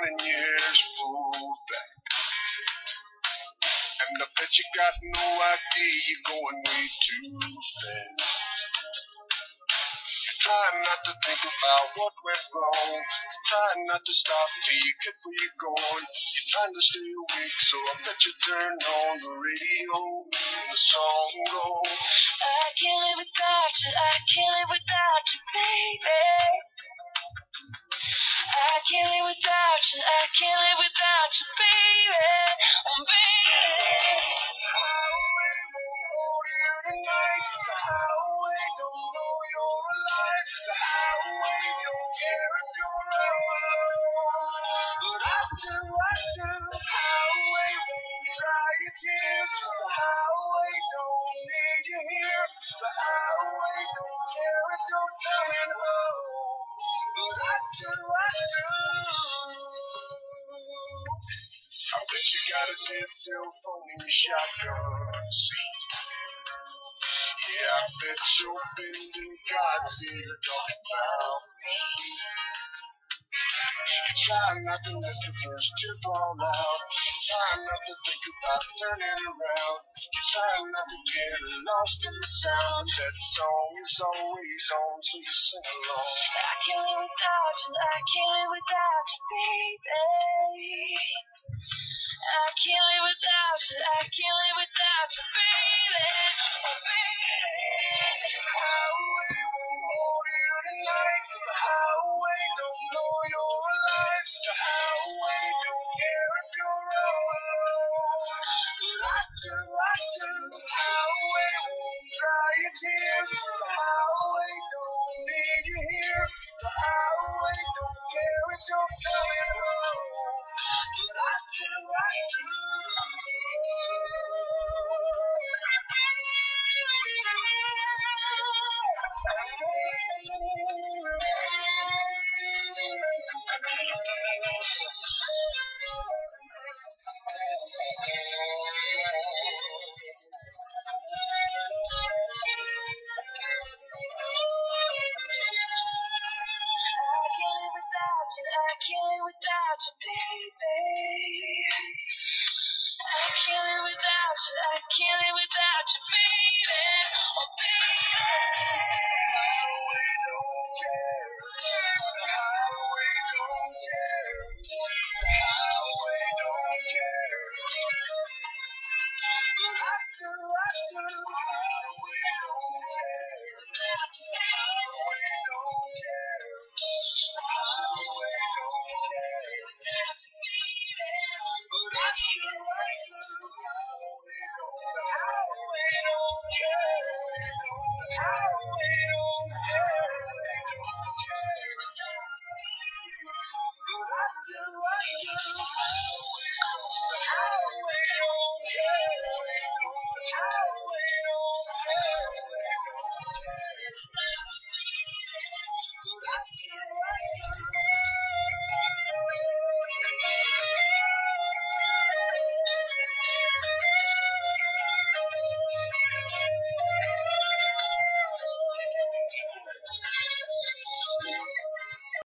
and years back. And I bet you got no idea you're going way too fast. You're trying not to think about what went wrong. Trying not to stop till you get where you're going. You're trying to stay awake, so I bet you turn on the radio and the song goes. I can't live without you, I can't live without you, baby. I can't live without you. I can't live without you, baby. Oh, baby. I bet you got a dead cell phone in your shotgun. Yeah, I bet you're bending God's ear talking about me. Trying not to let the first tear fall out. Trying not to think about turning around. Lost in the sound. That song is always on, so you sing along. I can't live without you. I can't live without you, baby. I can't live without you. I can't live without you, baby. Oh, baby. tears. The highway don't need you here. The highway don't care if you're coming home. But I do, I do. Thank you. to be, babe. I can't live without you. I can't live without you, baby. Oh, baby. Highway don't care. The highway don't care. The highway don't care. I do, I do. The highway don't care.